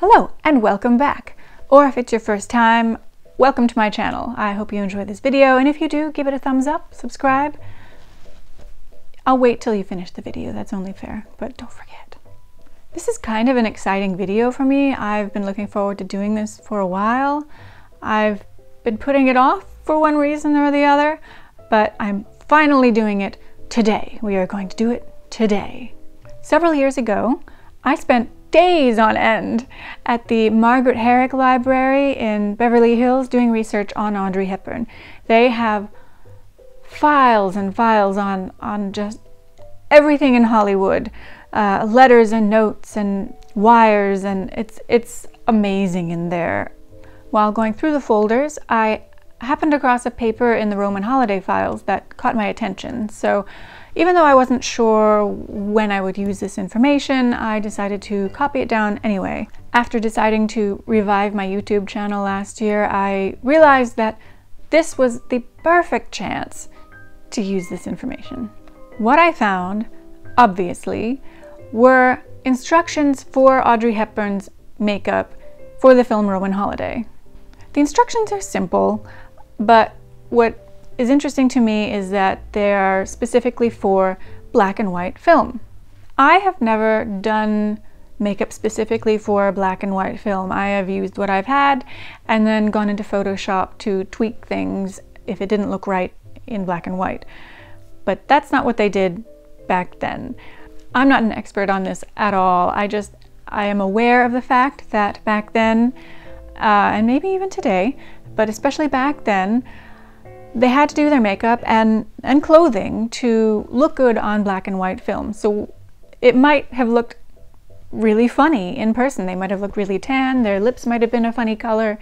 Hello and welcome back. Or if it's your first time, welcome to my channel. I hope you enjoy this video and if you do, give it a thumbs up, subscribe. I'll wait till you finish the video, that's only fair, but don't forget. This is kind of an exciting video for me. I've been looking forward to doing this for a while. I've been putting it off for one reason or the other, but I'm finally doing it today. We are going to do it today. Several years ago, I spent days on end at the Margaret Herrick Library in Beverly Hills doing research on Audrey Hepburn. They have files and files on, on just everything in Hollywood, uh, letters and notes and wires, and it's, it's amazing in there. While going through the folders, I happened across a paper in the Roman holiday files that caught my attention. So even though I wasn't sure when I would use this information, I decided to copy it down anyway. After deciding to revive my YouTube channel last year, I realized that this was the perfect chance to use this information. What I found, obviously, were instructions for Audrey Hepburn's makeup for the film Roman Holiday. The instructions are simple, but what is interesting to me is that they are specifically for black and white film. I have never done makeup specifically for black and white film. I have used what I've had and then gone into Photoshop to tweak things if it didn't look right in black and white. But that's not what they did back then. I'm not an expert on this at all. I just, I am aware of the fact that back then, uh, and maybe even today, but especially back then, they had to do their makeup and, and clothing to look good on black and white film. So it might have looked really funny in person. They might have looked really tan, their lips might have been a funny color,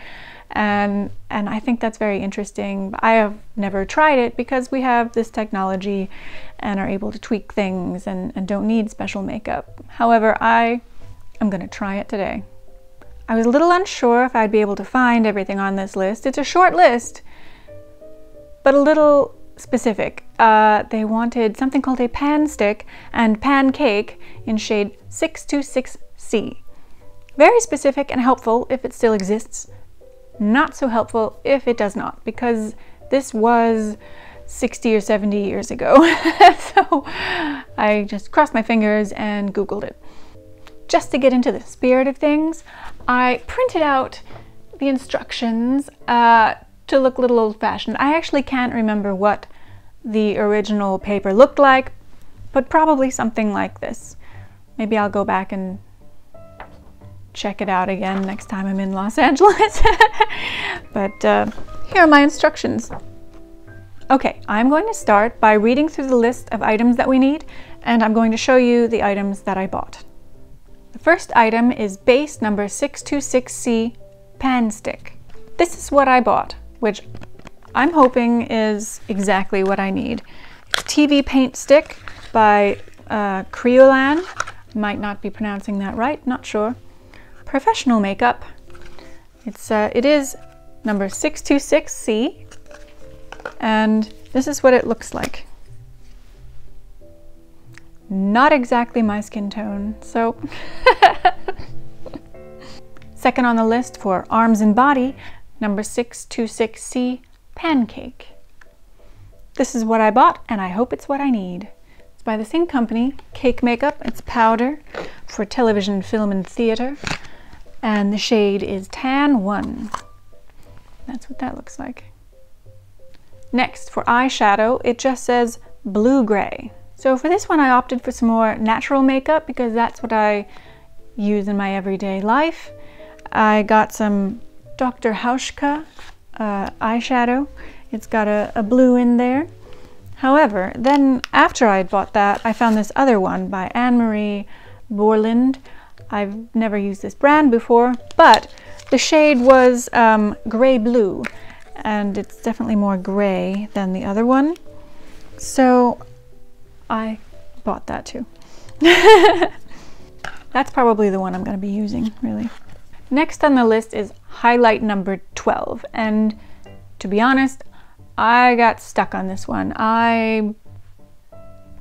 and, and I think that's very interesting. I have never tried it because we have this technology and are able to tweak things and, and don't need special makeup. However, I am going to try it today. I was a little unsure if I'd be able to find everything on this list. It's a short list, but a little specific. Uh, they wanted something called a pan stick and pancake in shade 626C. Very specific and helpful if it still exists. Not so helpful if it does not, because this was 60 or 70 years ago. so I just crossed my fingers and Googled it. Just to get into the spirit of things, I printed out the instructions uh, to look a little old-fashioned. I actually can't remember what the original paper looked like, but probably something like this. Maybe I'll go back and check it out again next time I'm in Los Angeles. but uh, here are my instructions. Okay, I'm going to start by reading through the list of items that we need, and I'm going to show you the items that I bought. The first item is base number 626C pan stick. This is what I bought which I'm hoping is exactly what I need. TV Paint Stick by uh, Kryolan. Might not be pronouncing that right, not sure. Professional Makeup. It's, uh, it is number 626C, and this is what it looks like. Not exactly my skin tone, so... Second on the list for arms and body, number 626C Pancake. This is what I bought and I hope it's what I need. It's by the same company, Cake Makeup. It's powder for television, film, and theater. And the shade is Tan 1. That's what that looks like. Next, for eyeshadow, it just says blue gray. So for this one, I opted for some more natural makeup because that's what I use in my everyday life. I got some Dr. Hauschka uh, eyeshadow. It's got a, a blue in there. However, then after I had bought that, I found this other one by Annemarie Börlind. I've never used this brand before, but the shade was um, gray blue, and it's definitely more gray than the other one. So I bought that too. That's probably the one I'm going to be using, really. Next on the list is highlight number 12. And to be honest, I got stuck on this one. I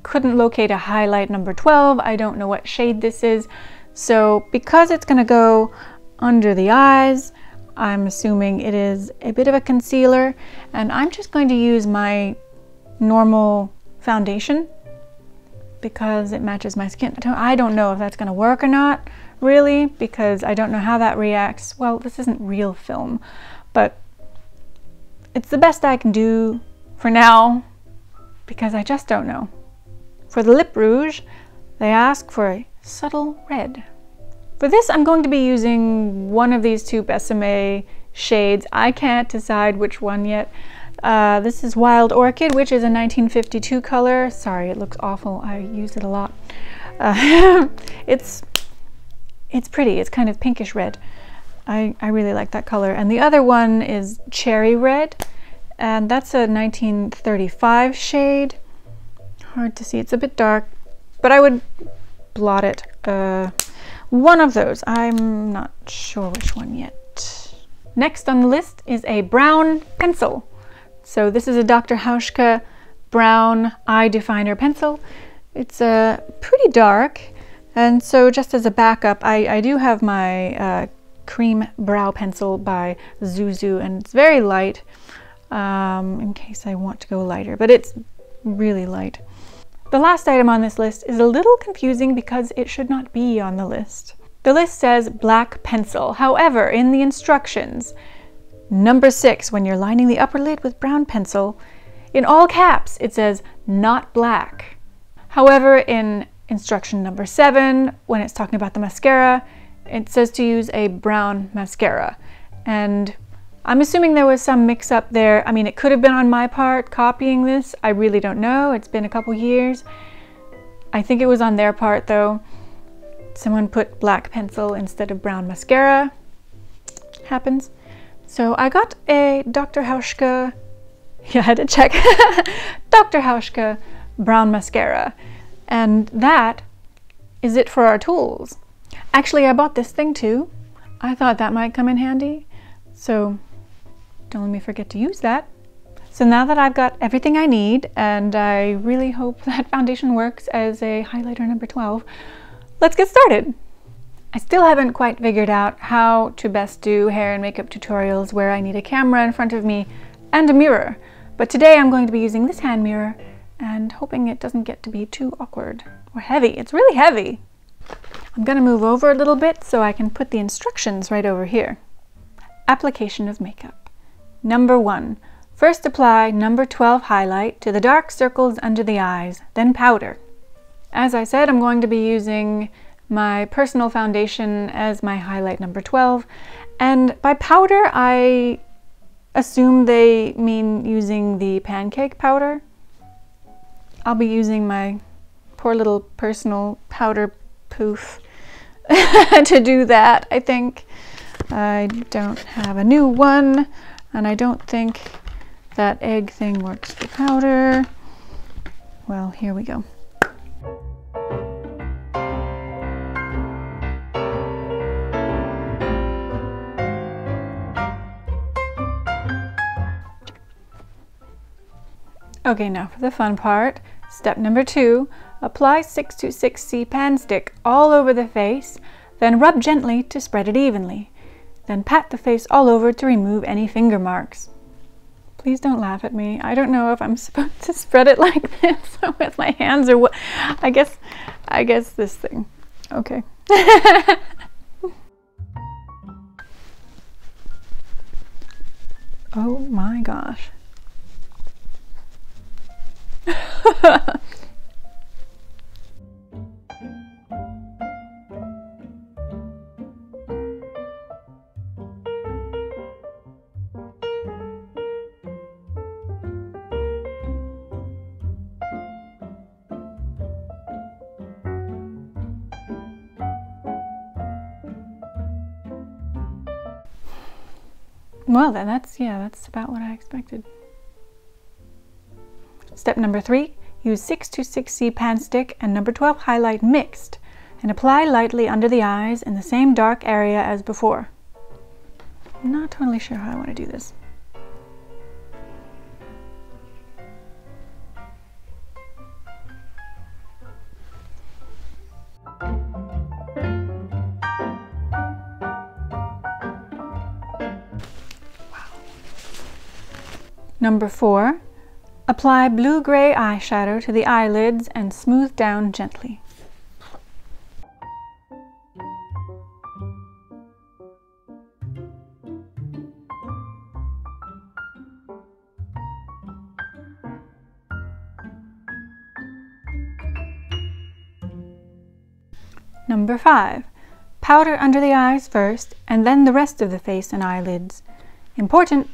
couldn't locate a highlight number 12. I don't know what shade this is. So because it's gonna go under the eyes. I'm assuming it is a bit of a concealer and I'm just going to use my normal foundation because it matches my skin. tone. I don't know if that's going to work or not really because I don't know how that reacts. Well, this isn't real film, but it's the best I can do for now because I just don't know. For the lip rouge, they ask for a subtle red. For this, I'm going to be using one of these two Besame shades. I can't decide which one yet. Uh, this is Wild Orchid, which is a 1952 color. Sorry, it looks awful. I use it a lot. Uh, it's it's pretty. It's kind of pinkish red. I, I really like that color. And the other one is Cherry Red, and that's a 1935 shade. Hard to see. It's a bit dark, but I would blot it. Uh, one of those. I'm not sure which one yet. Next on the list is a brown pencil. So this is a Dr. Hauschka brown eye definer pencil. It's uh, pretty dark. And so just as a backup, I, I do have my uh, cream brow pencil by Zuzu and it's very light um, in case I want to go lighter, but it's really light. The last item on this list is a little confusing because it should not be on the list. The list says black pencil. However, in the instructions, number six, when you're lining the upper lid with brown pencil, in all caps it says not black. However, in instruction number seven, when it's talking about the mascara, it says to use a brown mascara. And I'm assuming there was some mix up there. I mean, it could have been on my part copying this. I really don't know. It's been a couple years. I think it was on their part though. Someone put black pencil instead of brown mascara. Happens. So I got a Dr. Hauschka, yeah, I had to check, Dr. Hauschka brown mascara. And that is it for our tools. Actually, I bought this thing too. I thought that might come in handy. So don't let me forget to use that. So now that I've got everything I need, and I really hope that foundation works as a highlighter number 12, let's get started. I still haven't quite figured out how to best do hair and makeup tutorials where I need a camera in front of me and a mirror. But today I'm going to be using this hand mirror and hoping it doesn't get to be too awkward or heavy. It's really heavy. I'm gonna move over a little bit so I can put the instructions right over here. Application of makeup. Number one, first apply number 12 highlight to the dark circles under the eyes, then powder. As I said, I'm going to be using my personal foundation as my highlight number 12. And by powder, I assume they mean using the pancake powder. I'll be using my poor little personal powder poof to do that, I think. I don't have a new one. And I don't think that egg thing works for powder. Well, here we go. Okay, now for the fun part. Step number two, apply 626C pan stick all over the face, then rub gently to spread it evenly. Then pat the face all over to remove any finger marks. Please don't laugh at me. I don't know if I'm supposed to spread it like this with my hands or what. I guess, I guess this thing. Okay. oh my gosh. Well, then that's, yeah, that's about what I expected. Step number three, use 626C pan stick and number 12 highlight mixed and apply lightly under the eyes in the same dark area as before. I'm not totally sure how I want to do this. Number four, apply blue-gray eyeshadow to the eyelids and smooth down gently. Number five, powder under the eyes first and then the rest of the face and eyelids. Important,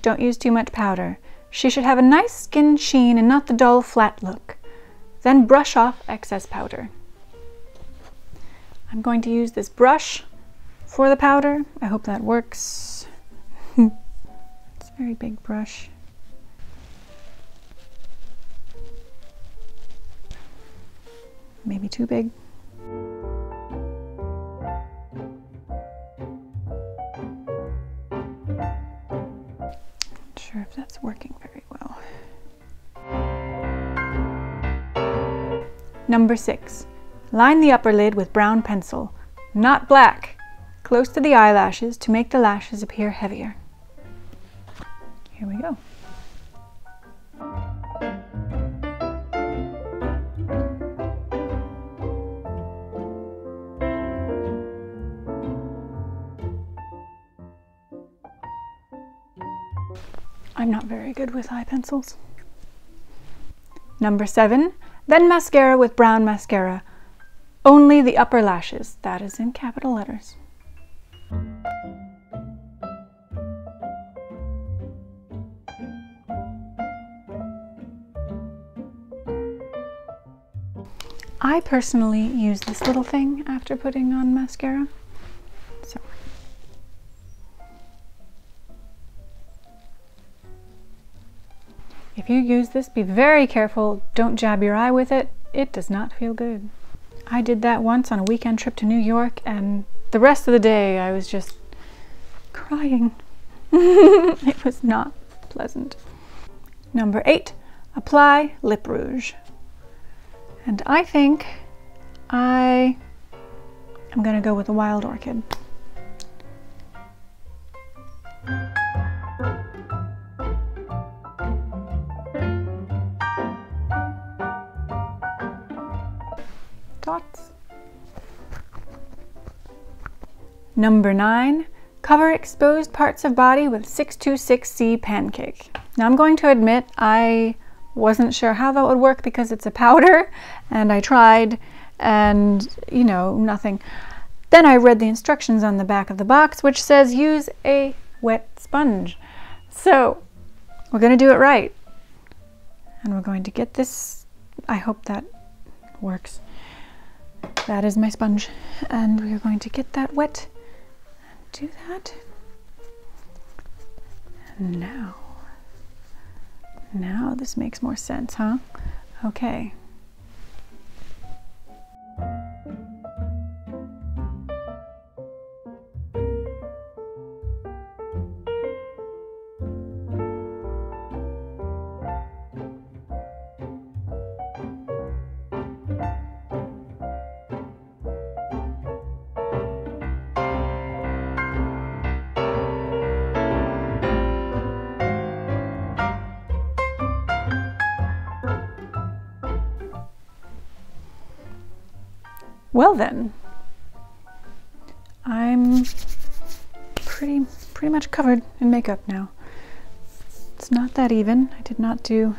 don't use too much powder. She should have a nice skin sheen and not the dull flat look. Then brush off excess powder. I'm going to use this brush for the powder. I hope that works. it's a very big brush. Maybe too big. That's working very well. Number six, line the upper lid with brown pencil, not black, close to the eyelashes to make the lashes appear heavier. Here we go. I'm not very good with eye pencils. Number seven, then mascara with brown mascara. Only the upper lashes. That is in capital letters. I personally use this little thing after putting on mascara. If you use this, be very careful. Don't jab your eye with it. It does not feel good. I did that once on a weekend trip to New York, and the rest of the day I was just crying. it was not pleasant. Number eight, apply lip rouge. And I think I am going to go with a Wild Orchid. Number nine, cover exposed parts of body with 626C pancake. Now I'm going to admit I wasn't sure how that would work because it's a powder and I tried and you know, nothing. Then I read the instructions on the back of the box which says use a wet sponge. So we're going to do it right. And we're going to get this, I hope that works. That is my sponge. And we are going to get that wet do that. now, now this makes more sense, huh? Okay. Well then, I'm pretty pretty much covered in makeup now. It's not that even. I did not do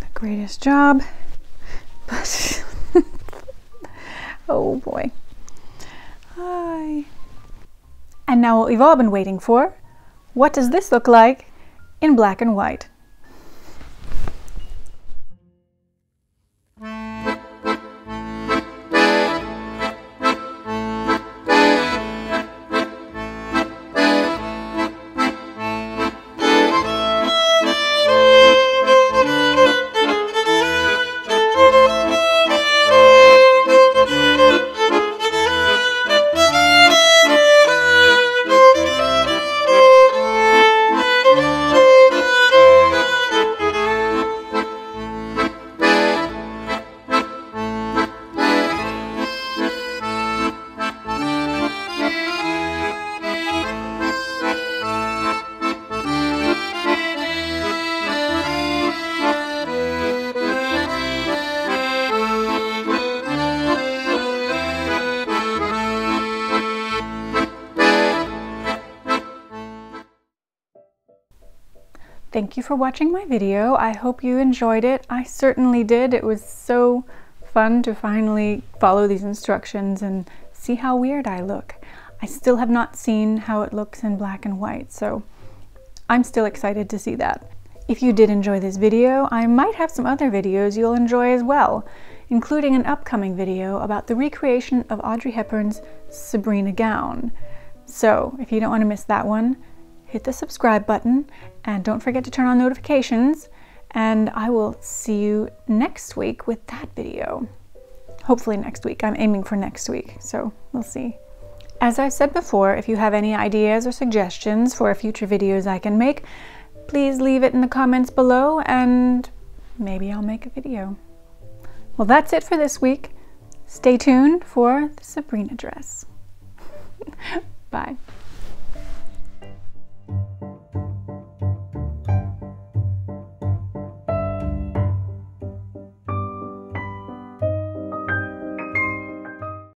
the greatest job, but oh boy. Hi. And now what we've all been waiting for. What does this look like in black and white? Thank you for watching my video. I hope you enjoyed it. I certainly did. It was so fun to finally follow these instructions and see how weird I look. I still have not seen how it looks in black and white, so I'm still excited to see that. If you did enjoy this video, I might have some other videos you'll enjoy as well, including an upcoming video about the recreation of Audrey Hepburn's Sabrina gown. So if you don't want to miss that one, hit the subscribe button and don't forget to turn on notifications and I will see you next week with that video. Hopefully next week. I'm aiming for next week, so we'll see. As I've said before, if you have any ideas or suggestions for future videos I can make, please leave it in the comments below and maybe I'll make a video. Well, that's it for this week. Stay tuned for the Sabrina dress. Bye.